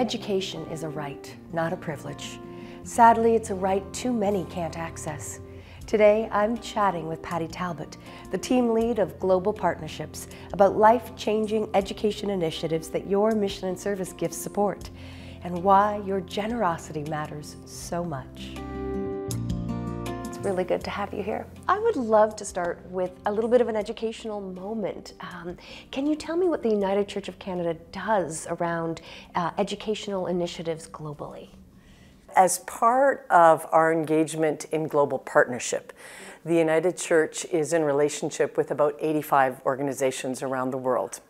Education is a right, not a privilege. Sadly, it's a right too many can't access. Today, I'm chatting with Patti Talbot, the team lead of Global Partnerships, about life-changing education initiatives that your mission and service gifts support, and why your generosity matters so much really good to have you here. I would love to start with a little bit of an educational moment. Um, can you tell me what the United Church of Canada does around uh, educational initiatives globally? As part of our engagement in global partnership, the United Church is in relationship with about 85 organizations around the world.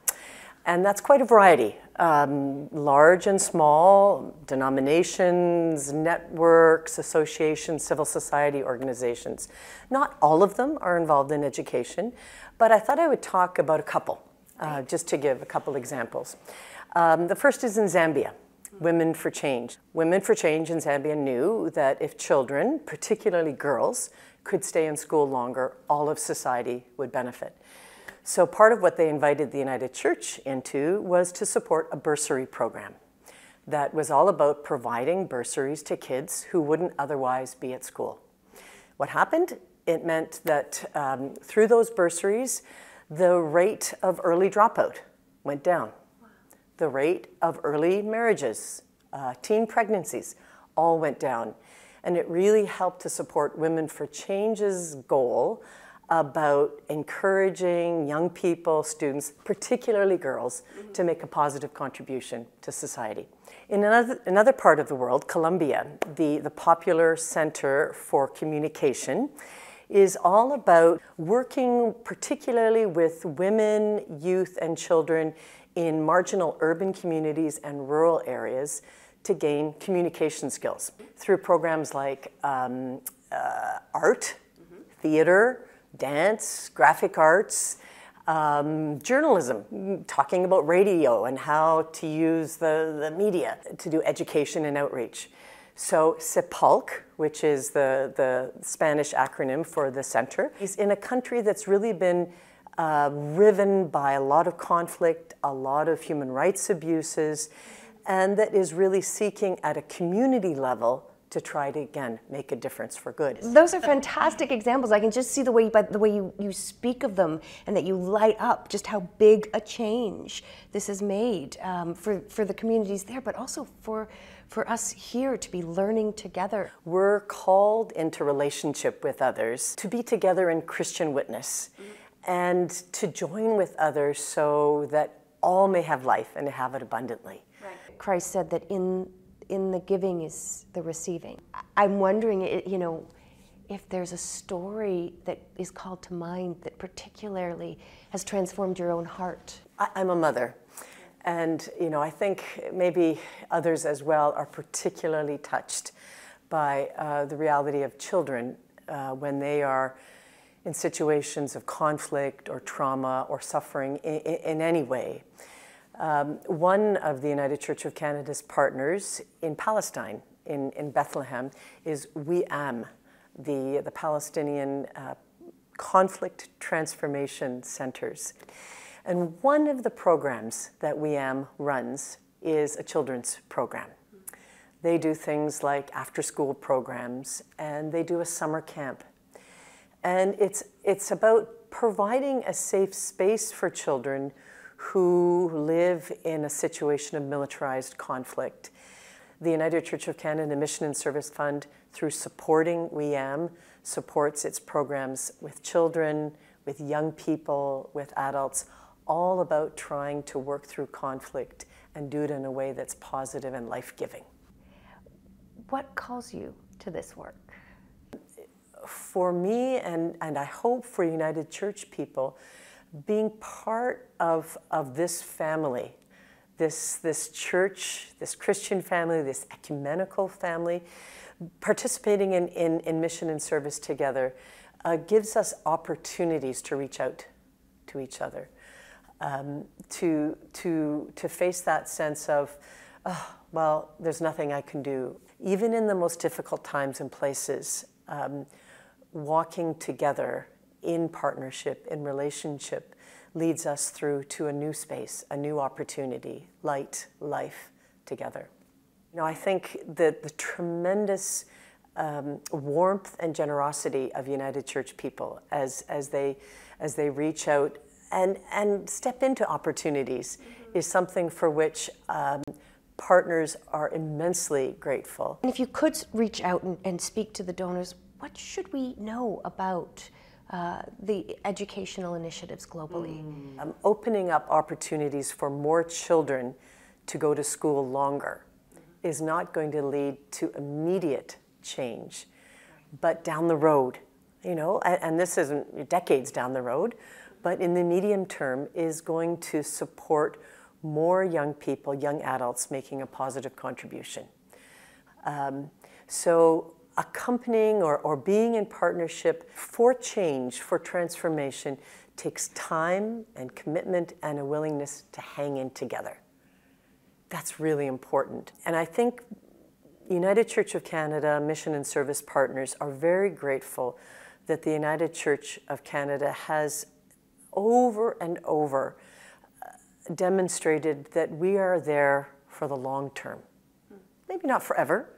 And that's quite a variety um, large and small, denominations, networks, associations, civil society organizations. Not all of them are involved in education, but I thought I would talk about a couple, uh, just to give a couple examples. Um, the first is in Zambia. Women for Change. Women for Change in Zambia knew that if children, particularly girls, could stay in school longer, all of society would benefit. So part of what they invited the United Church into was to support a bursary program that was all about providing bursaries to kids who wouldn't otherwise be at school. What happened? It meant that um, through those bursaries, the rate of early dropout went down. The rate of early marriages, uh, teen pregnancies, all went down. And it really helped to support Women for Change's goal about encouraging young people, students, particularly girls, mm-hmm. to make a positive contribution to society. In another, another part of the world, Colombia, the, the Popular Center for Communication, is all about working particularly with women, youth, and children in marginal urban communities and rural areas to gain communication skills through programs like um, uh, art, mm -hmm. theater, dance, graphic arts, um, journalism, talking about radio and how to use the, the media to do education and outreach. So CEPALC, which is the, the Spanish acronym for the center, is in a country that's really been uh, riven by a lot of conflict, a lot of human rights abuses, and that is really seeking at a community level to try to again make a difference for good. Those are fantastic examples. I can just see the way by the way you, you speak of them and that you light up just how big a change this has made um, for, for the communities there, but also for for us here to be learning together. We're called into relationship with others, to be together in Christian witness, mm -hmm. and to join with others so that all may have life and have it abundantly. Right. Christ said that in in the giving is the receiving. I'm wondering, you know, if there's a story that is called to mind that particularly has transformed your own heart. I'm a mother. And, you know, I think maybe others as well are particularly touched by uh, the reality of children uh, when they are in situations of conflict or trauma or suffering in, in any way. Um, one of the United Church of Canada's partners in Palestine, in, in Bethlehem, is WIAM, the, the Palestinian uh, Conflict Transformation Centers. And one of the programs that WIAM runs is a children's program. They do things like after school programs and they do a summer camp. And it's, it's about providing a safe space for children who live in a situation of militarized conflict. The United Church of Canada Mission and Service Fund, through supporting WIAM, supports its programs with children, with young people, with adults, all about trying to work through conflict and do it in a way that's positive and life giving. What calls you to this work? For me, and, and I hope for United Church people, being part of, of this family, this, this church, this Christian family, this ecumenical family, participating in, in, in mission and service together uh, gives us opportunities to reach out to each other, um, to, to, to face that sense of, oh, well, there's nothing I can do. Even in the most difficult times and places, um, walking together in partnership, in relationship, leads us through to a new space, a new opportunity, light, life together. You know, I think that the tremendous um, warmth and generosity of United Church people as, as, they, as they reach out and, and step into opportunities mm-hmm. is something for which um, partners are immensely grateful. And if you could reach out and, and speak to the donors, what should we know about uh, the educational initiatives globally? Mm. Um, opening up opportunities for more children to go to school longer is not going to lead to immediate change, but down the road, you know, and, and this isn't decades down the road, but in the medium term is going to support more young people, young adults making a positive contribution. Um, so accompanying or, or being in partnership for change, for transformation, takes time and commitment and a willingness to hang in together. That's really important. And I think United Church of Canada mission and service partners are very grateful that the United Church of Canada has over and over uh, demonstrated that we are there for the long term. Maybe not forever,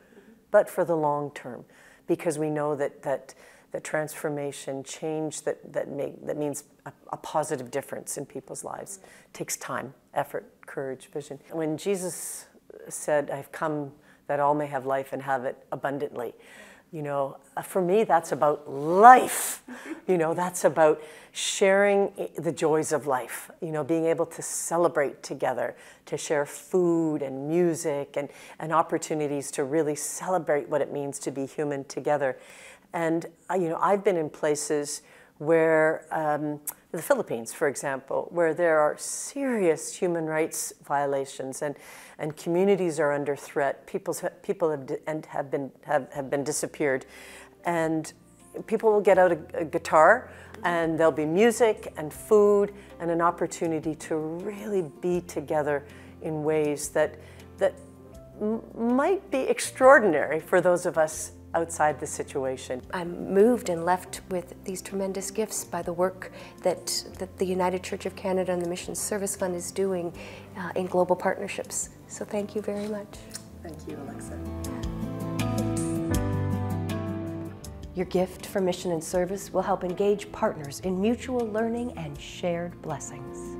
but for the long term, because we know that, that, that transformation, change that, that, make, that means a, a positive difference in people's lives takes time, effort, courage, vision. When Jesus said, I've come that all may have life and have it abundantly. You know, uh, for me, that's about life. You know, that's about sharing the joys of life, you know, being able to celebrate together, to share food and music and, and opportunities to really celebrate what it means to be human together. And, uh, you know, I've been in places where, um, the Philippines, for example, where there are serious human rights violations and, and communities are under threat. People's, people have, and have, been, have, have been disappeared. And people will get out a, a guitar and there'll be music and food and an opportunity to really be together in ways that, that might be extraordinary for those of us outside the situation. I'm moved and left with these tremendous gifts by the work that, that the United Church of Canada and the Mission Service Fund is doing uh, in global partnerships. So thank you very much. Thank you, Alexa. Your gift for mission and service will help engage partners in mutual learning and shared blessings.